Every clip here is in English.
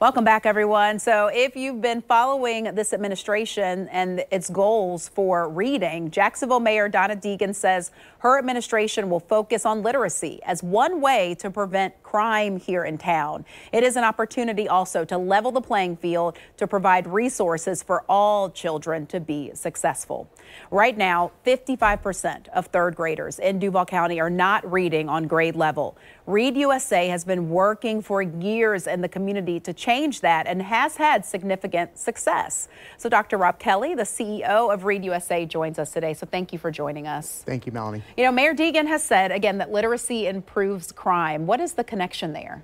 Welcome back, everyone. So, if you've been following this administration and its goals for reading, Jacksonville Mayor Donna Deegan says her administration will focus on literacy as one way to prevent crime here in town. It is an opportunity also to level the playing field to provide resources for all children to be successful. Right now, 55% of third graders in Duval County are not reading on grade level. Read USA has been working for years in the community to change that and has had significant success. So Dr. Rob Kelly, the CEO of Read USA, joins us today. So thank you for joining us. Thank you, Melanie. You know, Mayor Deegan has said again that literacy improves crime. What is the connection there?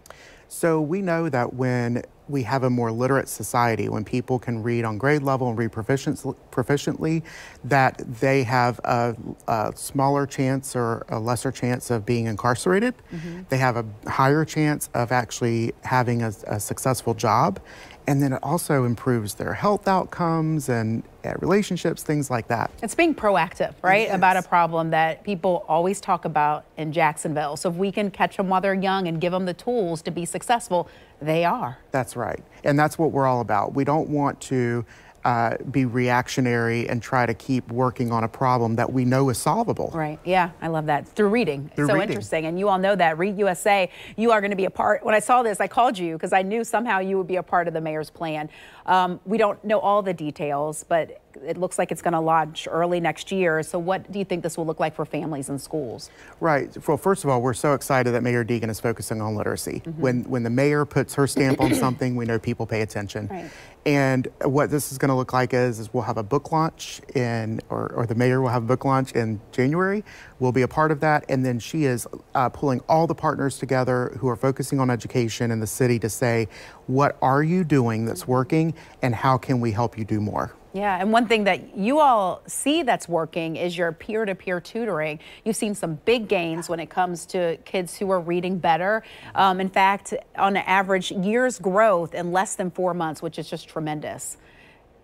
So we know that when we have a more literate society, when people can read on grade level and read proficiently, that they have a, a smaller chance or a lesser chance of being incarcerated. Mm -hmm. They have a higher chance of actually having a, a successful job. And then it also improves their health outcomes and uh, relationships, things like that. It's being proactive, right? About a problem that people always talk about in Jacksonville. So if we can catch them while they're young and give them the tools to be successful, they are. That's right. And that's what we're all about. We don't want to uh, be reactionary and try to keep working on a problem that we know is solvable. Right. Yeah, I love that. Through reading. Through so reading. interesting. And you all know that. Read USA, you are going to be a part. When I saw this, I called you because I knew somehow you would be a part of the mayor's plan. Um, we don't know all the details, but it looks like it's going to launch early next year. So what do you think this will look like for families and schools? Right. Well, first of all, we're so excited that Mayor Deegan is focusing on literacy. Mm -hmm. When when the mayor puts her stamp on something, we know people pay attention. Right. And what this is going to look like is, is we'll have a book launch in, or, or the mayor will have a book launch in January. We'll be a part of that. And then she is uh, pulling all the partners together who are focusing on education in the city to say, what are you doing that's working and how can we help you do more? Yeah, and one thing that you all see that's working is your peer to peer tutoring. You've seen some big gains when it comes to kids who are reading better. Um, in fact, on average, years growth in less than four months, which is just tremendous.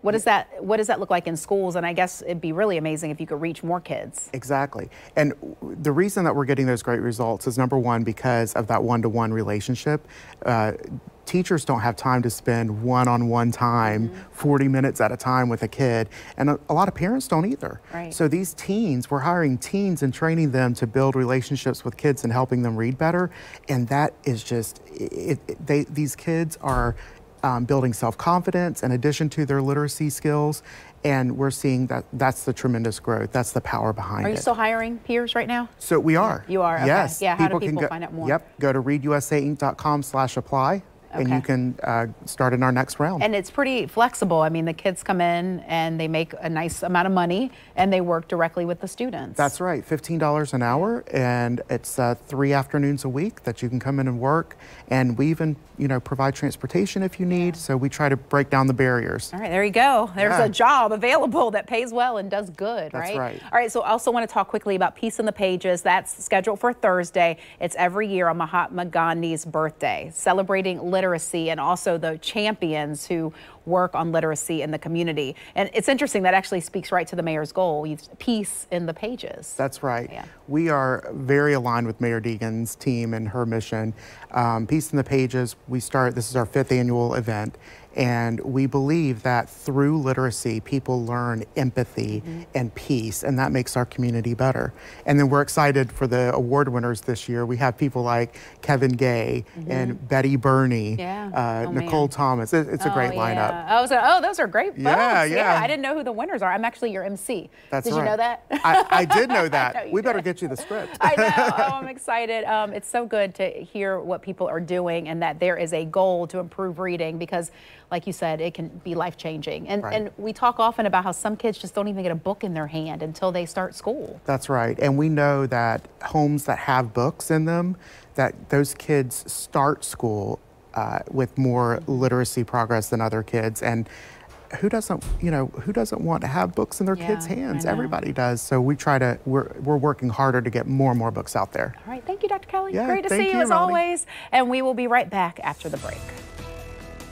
What does that what does that look like in schools? And I guess it'd be really amazing if you could reach more kids. Exactly. And the reason that we're getting those great results is number one because of that one-to-one relationship. Uh, teachers don't have time to spend one-on-one -on -one time, mm -hmm. 40 minutes at a time with a kid, and a, a lot of parents don't either. Right. So these teens, we're hiring teens and training them to build relationships with kids and helping them read better, and that is just it, it, they these kids are um, building self-confidence in addition to their literacy skills. And we're seeing that that's the tremendous growth. That's the power behind it. Are you it. still hiring peers right now? So we are. You are? Okay. Yes. Yeah, how do people go, find out more? Yep. Go to readusainc.com slash apply Okay. and you can uh, start in our next round. And it's pretty flexible. I mean, the kids come in and they make a nice amount of money and they work directly with the students. That's right, $15 an hour, and it's uh, three afternoons a week that you can come in and work. And we even, you know, provide transportation if you need. Yeah. So we try to break down the barriers. All right, there you go. There's yeah. a job available that pays well and does good, That's right? right. All right, so I also want to talk quickly about Peace in the Pages. That's scheduled for Thursday. It's every year on Mahatma Gandhi's birthday, celebrating literacy and also the champions who work on literacy in the community. And it's interesting, that actually speaks right to the mayor's goal, peace in the pages. That's right. Yeah. We are very aligned with Mayor Deegan's team and her mission. Um, peace in the pages, we start, this is our fifth annual event, and we believe that through literacy, people learn empathy mm -hmm. and peace, and that makes our community better. And then we're excited for the award winners this year. We have people like Kevin Gay mm -hmm. and Betty Burney, yeah. uh, oh, Nicole man. Thomas. It, it's oh, a great yeah. Lineup. Oh, so, oh, those are great folks. Yeah, yeah, yeah. I didn't know who the winners are. I'm actually your MC. That's did right. you know that? I, I did know that. know we did. better get you the script. I know. Oh, I'm excited. Um, it's so good to hear what people are doing and that there is a goal to improve reading because, like you said, it can be life changing. And, right. and we talk often about how some kids just don't even get a book in their hand until they start school. That's right. And we know that homes that have books in them, that those kids start school uh, with more literacy progress than other kids. And who doesn't, you know, who doesn't want to have books in their yeah, kids' hands? Everybody does. So we try to, we're, we're working harder to get more and more books out there. All right. Thank you, Dr. Kelly. Yeah, Great to see you, you as Melanie. always. And we will be right back after the break.